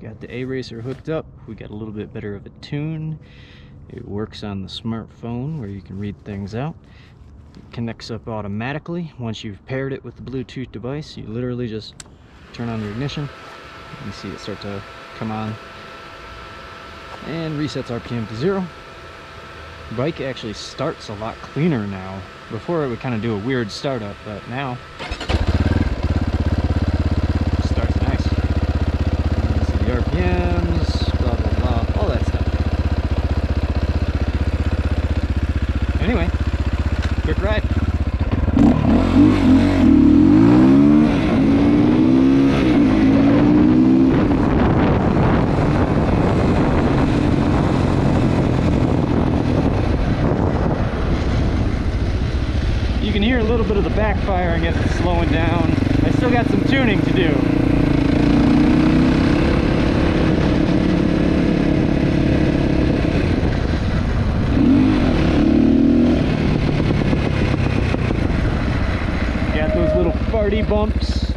got the A-Racer hooked up. We got a little bit better of a tune. It works on the smartphone where you can read things out. It connects up automatically. Once you've paired it with the Bluetooth device, you literally just turn on the ignition. You see it start to come on and resets RPM to zero. The bike actually starts a lot cleaner now. Before it would kind of do a weird startup, but now starts nice. And you see the RPMs, blah blah blah, all that stuff. Anyway, quick ride. You can hear a little bit of the backfiring as it's slowing down. I still got some tuning to do. Got those little farty bumps.